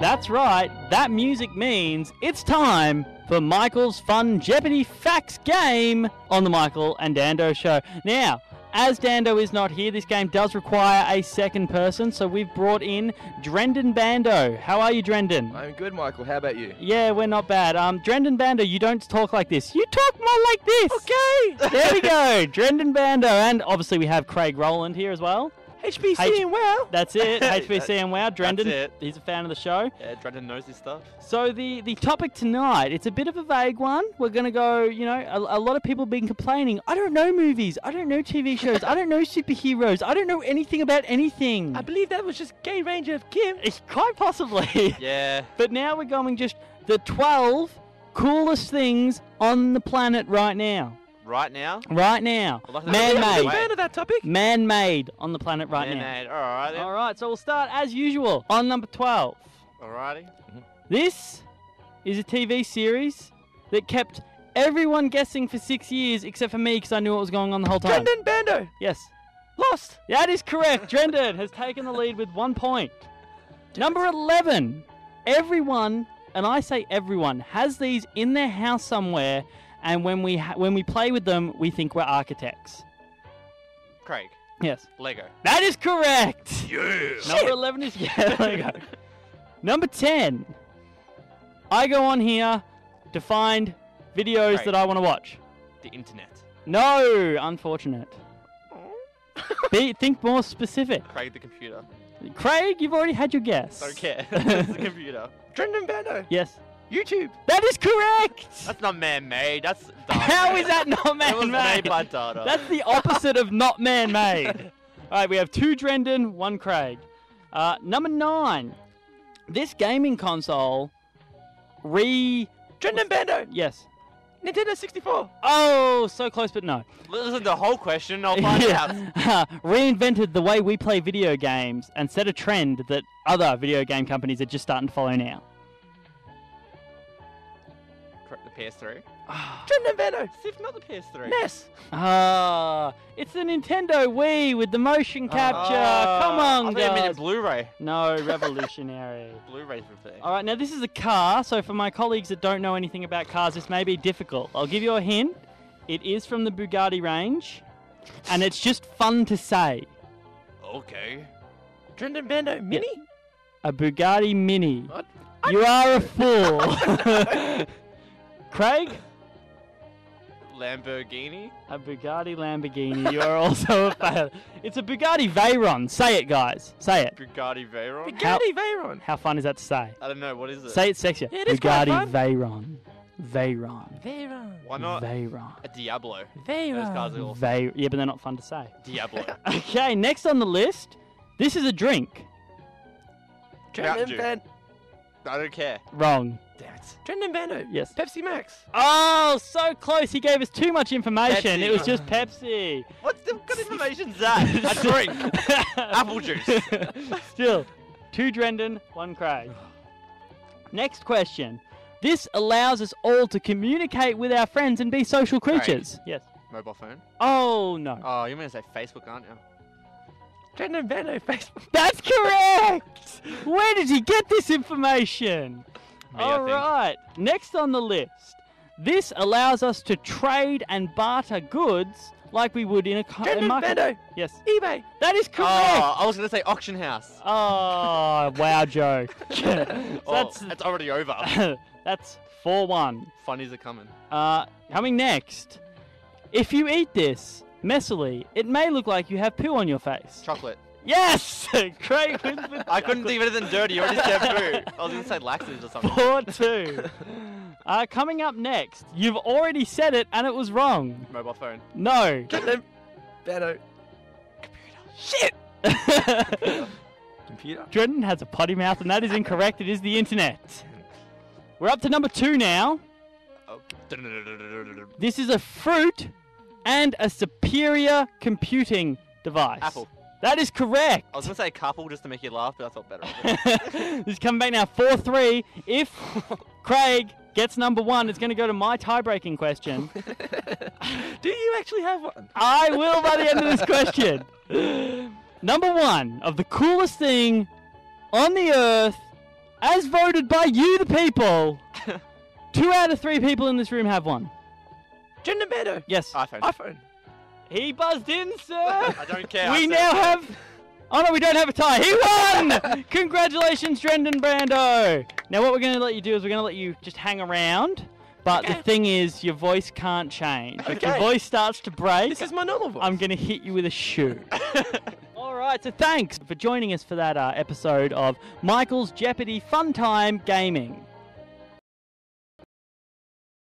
That's right, that music means it's time for Michael's Fun Jeopardy Facts game on the Michael and Dando show. Now, as Dando is not here, this game does require a second person, so we've brought in Drendan Bando. How are you, Drendan? I'm good, Michael. How about you? Yeah, we're not bad. Um, Drendan Bando, you don't talk like this. You talk more like this. Okay. There we go, Drendan Bando, and obviously we have Craig Rowland here as well. HBC H- and wow. That's it, HBC and Wow. Drendan, it. he's a fan of the show. Yeah, Drendan knows his stuff. So the the topic tonight, it's a bit of a vague one. We're gonna go, you know, a, a lot of people have been complaining. I don't know movies. I don't know TV shows. I don't know superheroes. I don't know anything about anything. I believe that was just Gay Ranger of Kim. It's quite possibly. Yeah. but now we're going just the twelve coolest things on the planet right now. Right now. Right now, Well, luckily- man I'm a big made, fan of that topic. man made on the planet right now. Man-made. Alright then. All right, so we'll start as usual on number twelve. Alrighty. Mm-hmm. This is a TV series that kept everyone guessing for six years except for me because I knew what was going on the whole time. Brendan Bando. Yes. Lost. That is correct. Drendan has taken the lead with one point. Number 11. Everyone, and I say everyone, has these in their house somewhere, and when we ha- when we play with them, we think we're architects. Craig. Yes. Lego. That is correct. Yeah. Number 11 is yeah, there you go. Number 10. I go on here to find videos Right. that I want to watch. The internet. No, unfortunate. Be, think more specific. Craig the computer. Craig, you've already had your guess. Don't care. it's the computer. Brendan Bando. Yes. YouTube. That is correct. That's not man-made. That's data. How is that not man-made? It was man-made? by data. That's the opposite of not man-made. All right, we have two Drendan, one Craig. Uh, number nine. This gaming console re. Brendan Bando. Yes. Nintendo 64. Oh, so close, but no. Listen to the whole question. I'll find out. Yeah. reinvented the way we play video games and set a trend that other video game companies are just starting to follow now. PS3. Brendan Bando. Sif, not the PS3. NES. Ah, it's the Nintendo Wii with the motion capture. Come on, Ah, I thought you meant guys. Blu-ray. No, revolutionary. Blu-ray's the thing. All right, now this is a car, so for my colleagues that don't know anything about cars, this may be difficult. I'll give you a hint. It is from the Bugatti range, and it's just fun to say. Okay. Brendan Bando. Mini. A Bugatti Mini. What? You are a fool. Craig? Lamborghini. A Bugatti Lamborghini. You are also a fail. It's a Bugatti Veyron. Say it, guys. Say it. Bugatti Veyron. How- Bugatti Veyron. How fun is that to say? I don't know. What is it? Say it sexier. Yeah, it is quite Bugatti fun. Veyron. Veyron. Veyron. Why not Veyron. a Diablo? Those Veyron. cars are awesome. Vey- yeah, but they're not fun to say. Diablo. Okay, next on the list, this is a drink. Mountain Brendan Dew. Bando. I don't care. Wrong. Damn it. Brendan Bando. Yes. Pepsi Max. Oh, so close. He gave us too much information. Pepsi. It was just Pepsi. What the good information's that? a drink. Apple juice. Still, two Drendan, one Craig. Next question. This allows us all to communicate with our friends and be social creatures. Yes. Mobile phone. Oh, no. Oh, you're gonna say Facebook, aren't you? Brendan Bando. Facebook. That's correct! Where did he get this information? Me, I All think. Next on the list. This allows us to trade and barter goods like we would in a, co- a market. Bando. Yes. eBay. That is correct. Oh, I was gonna say auction house. Oh, wow, Joe. So Oh, that's that's already over. that's four one. Funnies are coming. Uh, coming next. If you eat this messily, it may look like you have poo on your face. Chocolate. Yes, Craig wins with I couldn't think of anything dirty. You already said poo. I was say laxatives or something. four two. Uh, coming up next, you've already said it and it was wrong. Mobile phone. No. Brendan Computer. Shit. Computer. Drenton has a potty mouth and that is incorrect. It is the internet. We're up to number two now. Oh. This is a fruit and a superior computing device. Apple. That is correct. I was gonna say couple just to make you laugh, but I thought better. this coming back now 4 3. If Craig gets number one, it's going to go to my tie breaking question. Do you actually have one? I will by the end of this question. Number one of the coolest thing on the earth, as voted by you, the people. Two out of three people in this room have one. Gender. Yes. iPhone. iPhone. He buzzed in, sir. I don't care. We now it. have. Oh no, we don't have a tie. He won! Congratulations, Drendan Bando. Now, what we're going to let you do is we're going to let you just hang around. But the thing is, your voice can't change. If your voice starts to break, This is my normal voice. I'm going to hit you with a shoe. All right, so thanks for joining us for that uh, episode of Michael's Jeopardy Fun Time Gaming.